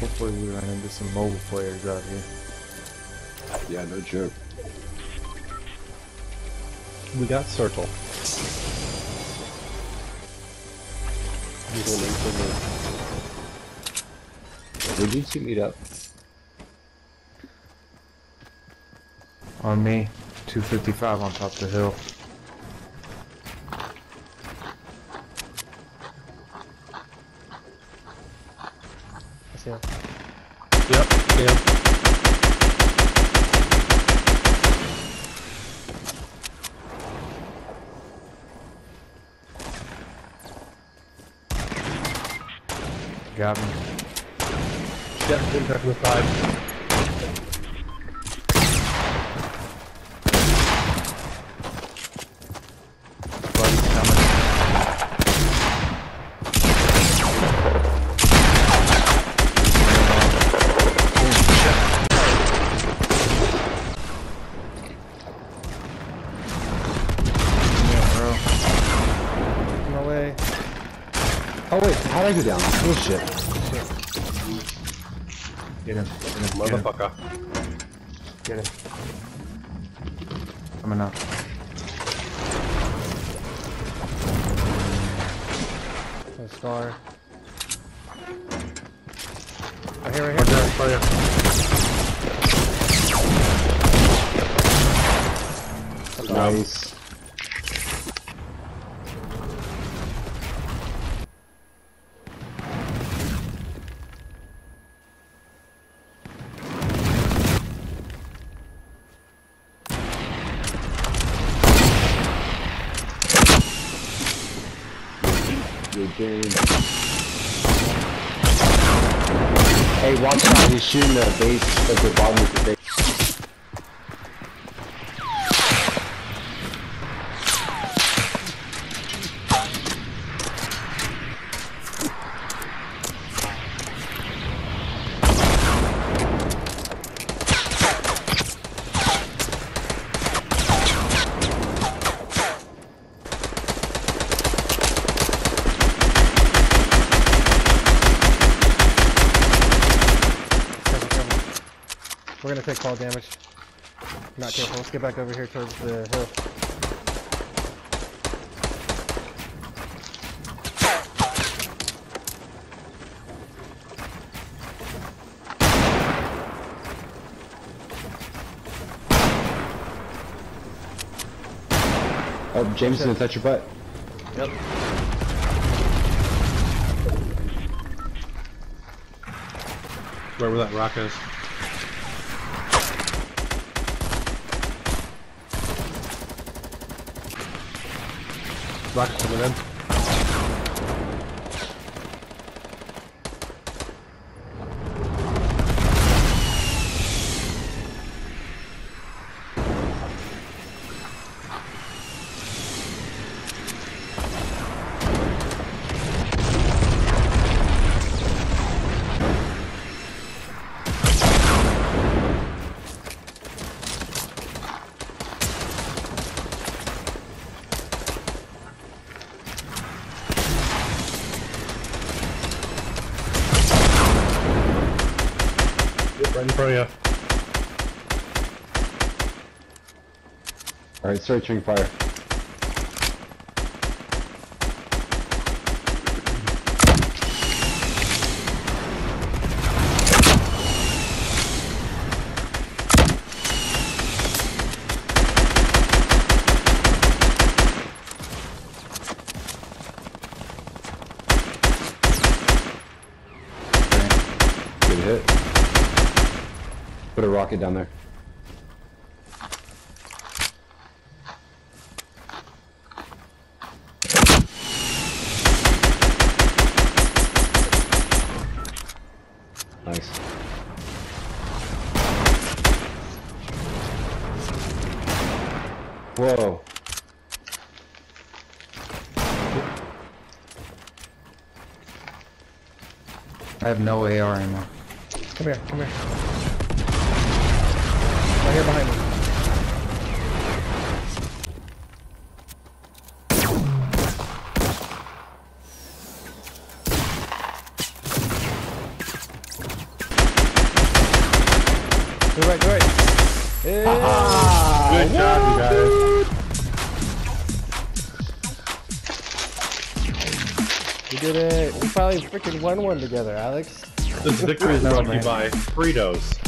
Hopefully we run into some mobile players out here. Yeah, no joke. We got circle. Where'd you two meet up? On me, 255 on top of the hill. I see him. Yep, yeah. Got me. Yep, didn't track the side. Buddy's coming. Yeah, bro. On my way. Oh wait, how did I go down? Oh, Bullshit. Get him. Get him. Get him. Motherfucker. Get him. Coming up. No scar. Right here, right Right here. there, right there. Nice. Game. Hey, watch out, he's shooting the base at the bottom of the base. Careful, careful. We're gonna take fall damage. Not careful. Let's get back over here towards the hill. Oh, James gonna touch your butt. Yep. Right where that rock is. Rock coming in. Yep, right in front of you. Alright, searching fire. Put a rocket down there. Nice. Whoa. I have no AR ammo. Come here, come here. To the right, to the right. Hey, Good job, you guys. we did it. We finally freaking won one together, Alex. This victory is brought to you by Fritos.